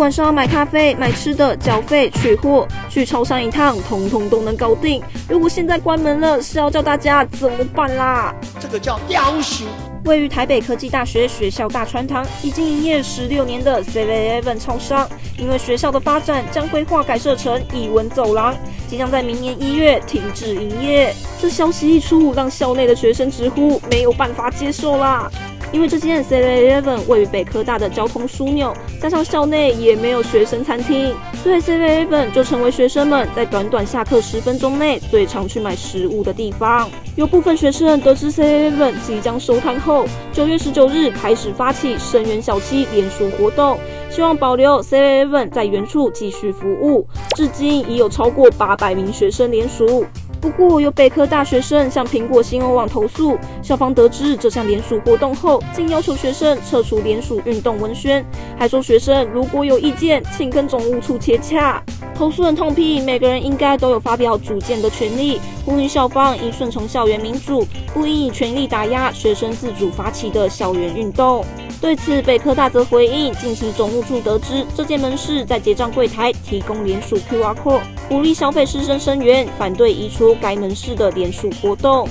管是要买咖啡、买吃的、缴费、取货，去超商一趟，通通都能搞定。如果现在关门了，是要叫大家怎么办啦？这个叫要求。位于台北科技大学学校大穿堂，已经营业十六年的 Seven Eleven 超商，因为学校的发展，将规划改设成艺文走廊，即将在明年一月停止营业。这消息一出，让校内的学生直呼没有办法接受啦。因为这间 Seven Eleven 位于北科大的交通枢纽，加上校内也没有学生餐厅，所以 Seven Eleven 就成为学生们在短短下课十分钟内最常去买食物的地方。有部分学生得知 Seven Eleven 即将收摊后，九月十九日开始发起声援小七联署活动，希望保留 Seven Eleven 在原处继续服务。至今已有超过八百名学生联署。不过，有北科大学生向苹果新闻网投诉，校方得知这项联署活动后，竟要求学生撤除联署运动文宣，还说学生如果有意见，请跟总务处接洽。投诉人痛批，每个人应该都有发表主见的权利，呼吁校方应顺从校园民主，不应以权力打压学生自主发起的校园运动。对此，北科大则回应，近期总务处得知这间门市在结账柜台提供联署 QR code，鼓励消费师生声援，反对移除该门市的联署活动。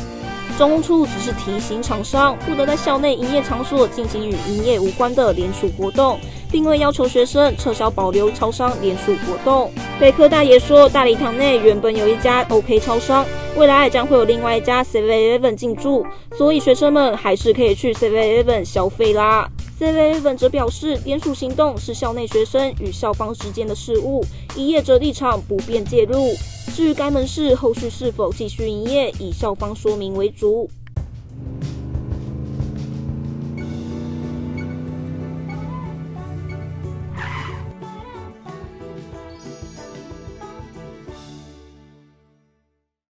总务处只是提醒厂商，不得在校内营业场所进行与营业无关的联署活动，并未要求学生撤销保留超商联署活动。北科大也说，大礼堂内原本有一家 OK 超商，未来将会有另外一家 Seven Eleven 进驻，所以学生们还是可以去 Seven Eleven 消费啦。Seven 则表示，联署行动是校内学生与校方之间的事务，以业者立场不便介入。至于该门市后续是否继续营业，以校方说明为主。